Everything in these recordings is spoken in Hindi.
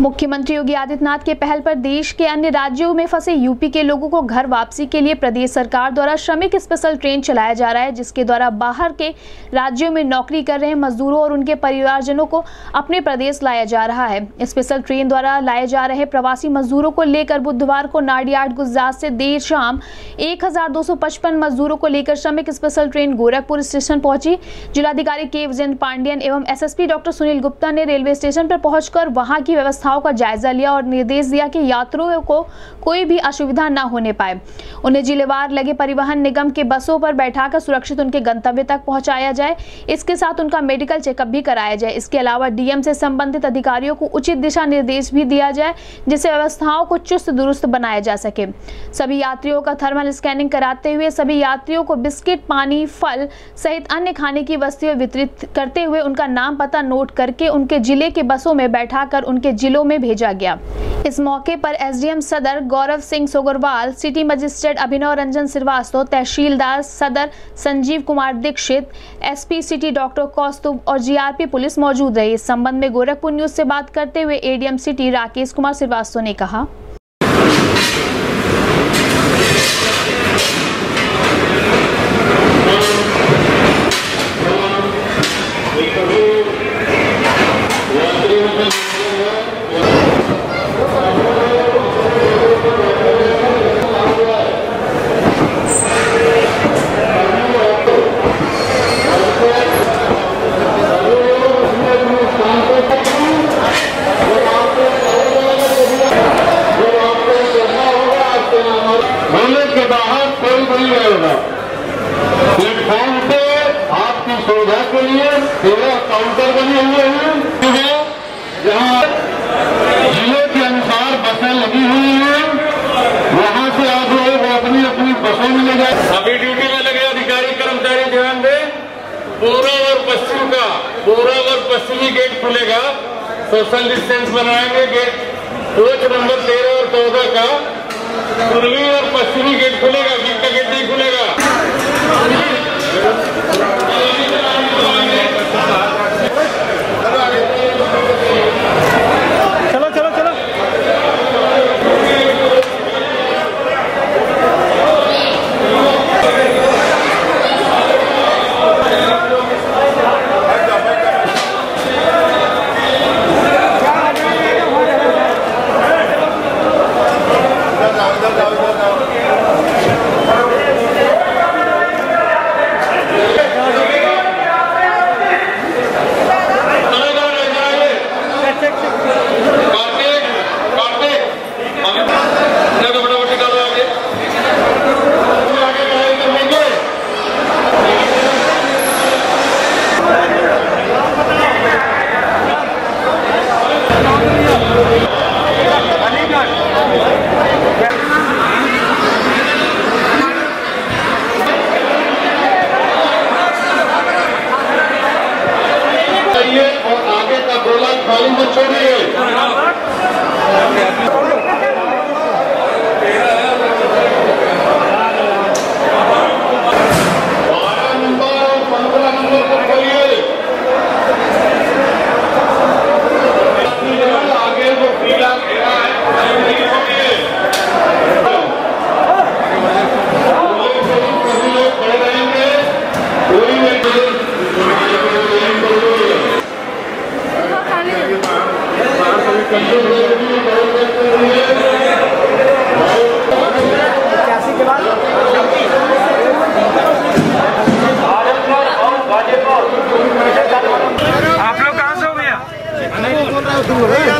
मुख्यमंत्री योगी आदित्यनाथ के पहल पर देश के अन्य राज्यों में फंसे यूपी के लोगों को घर वापसी के लिए प्रदेश सरकार द्वारा श्रमिक स्पेशल ट्रेन चलाया जा रहा है, जिसके द्वारा बाहर के राज्यों में नौकरी कर रहे मजदूरों और उनके परिवारजनों को अपने प्रदेश लाया जा रहा है। स्पेशल ट्रेन द्वारा लाए जा रहे प्रवासी मजदूरों को लेकर बुधवार को नाडियाड, गुजरात से देर शाम एक हज़ार दो सौ पचपन मजदूरों को लेकर श्रमिक स्पेशल ट्रेन गोरखपुर स्टेशन पहुँची। जिलाधिकारी के विजेंद्र पांडियन एवं एस. डॉक्टर सुनील गुप्ता ने रेलवे स्टेशन पर पहुंचकर वहाँ की व्यवस्था व्यवस्थाओं का जायजा लिया और निर्देश दिया कि यात्रियों को कोई भी असुविधा न होने पाए। उन्हें जिलेवार लगे परिवहन निगम के बसों पर बैठाकर सुरक्षित उनके गंतव्य तक पहुँचाया जाए। इसके साथ उनका मेडिकल चेकअप भी कराया जाए। इसके अलावा डीएम से संबंधित अधिकारियों को उचित दिशा निर्देश भी दिया जाए, जिससे व्यवस्थाओं को चुस्त दुरुस्त बनाया जा सके। सभी यात्रियों का थर्मल स्कैनिंग कराते हुए सभी यात्रियों को बिस्किट, पानी, फल सहित अन्य खाने की वस्तुएँ वितरित करते हुए उनका नाम पता नोट करके उनके ज़िले के बसों में बैठाकर उनके जिलों जिलों में भेजा गया। इस मौके पर एसडीएम सदर गौरव सिंह सोगरवाल, सिटी मजिस्ट्रेट अभिनव रंजन श्रीवास्तव, तहसीलदार सदर Sanjeev Kumar Dixit, SP city doctor Kaustubh और जीआरपी पुलिस मौजूद रही। इस संबंध में गोरखपुर न्यूज़ से बात करते हुए एडीएम सिटी राकेश कुमार श्रीवास्तव ने कहा। तेरह काउंटर बने हुए हैं। जहाँ ज़िले के अनुसार बसें लगी हुई हैं, वहाँ से आप लोग अपनी अपनी बसों में ले जाए। अभी ड्यूटी में लगे अधिकारी, कर्मचारी ध्यान दें पूर्व और पश्चिम का पूर्व और पश्चिमी गेट खुलेगा सोशल डिस्टेंस बनाएँगे, गेट कोच नंबर तेरह और चौदह का पूर्वी और पश्चिमी गेट खुलेगा बीच गेट नहीं खुलेगा।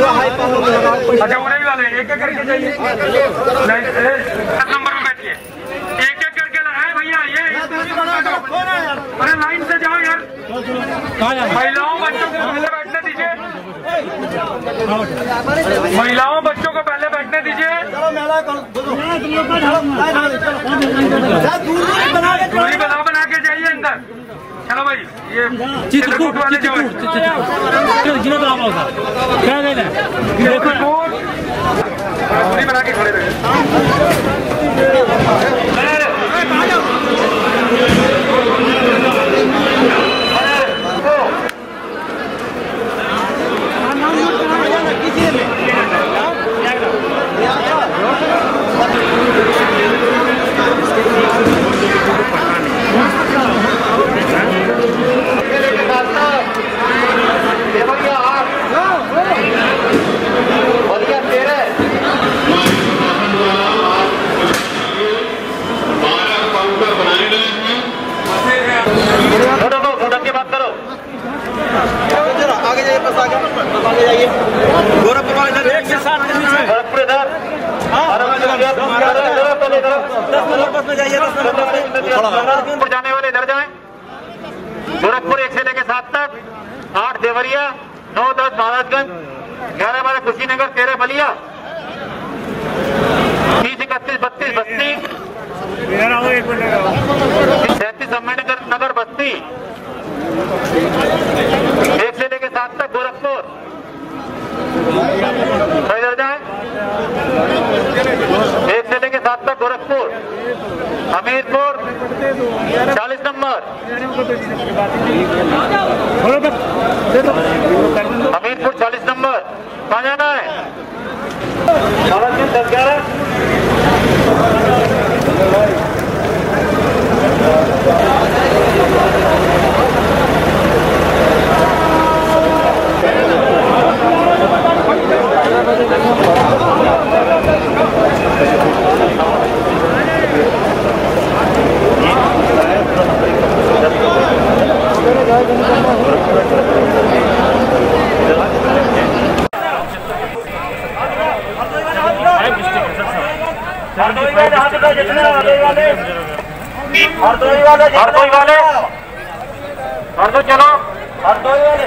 अच्छा उन्हें भी वाले एक एक करके जाइए। नंबर में बैठिए एक एक करके लगाए भैया ये अरे लाइन से जाओ यार महिलाओं बच्चों को पहले बैठने दीजिए। महिलाओं बच्चों को पहले बैठने दीजिए। दूरी बना बना के जाइए अंदर। चलो भाई ये चित्रकूट वाले जो क्या लेना चित्रकूट। दूरी बना के खड़े रहे गोरखपुर एक से जाने वाले इधर जाए। गोरखपुर एक से लेके सात तक। आठ देवरिया नौ दस महाराजगंज ग्यारह बारह कुशीनगर तेरह बलिया। तीस इकतीस बत्तीस बस्ती। सैंतीस अंबेडकर नगर बस्ती। एक से लेके सात तक गोरखपुर। जाए? एक से लेके सात तक गोरखपुर, हमीरपुर, चालीस नंबर। हमीरपुर चालीस नंबर, कहाँ जाना है? दस ग्यारह हरदोई वाले। हरदोई वाले। हरदोई चलो। हरदोई वाले।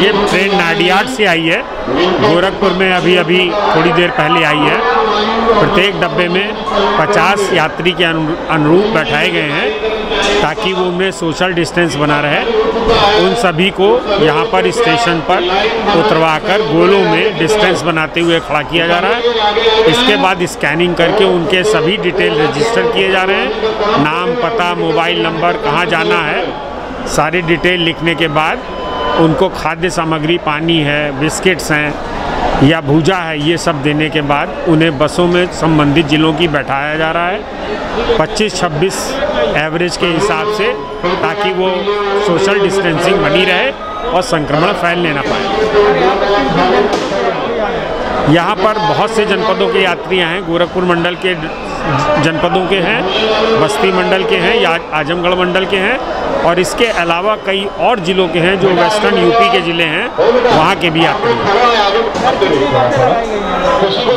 ये ट्रेन नाडियाड से आई है। गोरखपुर में अभी अभी थोड़ी देर पहले आई है। प्रत्येक डब्बे में 50 यात्री के अनुरूप बैठाए गए हैं ताकि वो उनमें सोशल डिस्टेंस बना रहे। उन सभी को यहाँ पर स्टेशन पर उतरवा कर गोलों में डिस्टेंस बनाते हुए खड़ा किया जा रहा है। इसके बाद स्कैनिंग करके उनके सभी डिटेल रजिस्टर किए जा रहे हैं। नाम, पता मोबाइल नंबर कहाँ जाना है, सारी डिटेल लिखने के बाद उनको खाद्य सामग्री, पानी है, बिस्किट्स हैं, या भूजा है, ये सब देने के बाद उन्हें बसों में संबंधित ज़िलों की बैठाया जा रहा है। 25-26 एवरेज के हिसाब से ताकि वो सोशल डिस्टेंसिंग बनी रहे और संक्रमण फैलने ना पाए। यहाँ पर बहुत से जनपदों के यात्री हैं। गोरखपुर मंडल के जनपदों के हैं, बस्ती मंडल के हैं, या आजमगढ़ मंडल के हैं और इसके अलावा कई और ज़िलों के हैं जो वेस्टर्न यूपी के ज़िले हैं, वहाँ के भी यात्री हैं।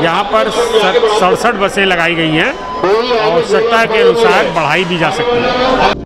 यहाँ पर सड़सठ बसें लगाई गई हैं और आवश्यकता के अनुसार बढ़ाई भी जा सकती है।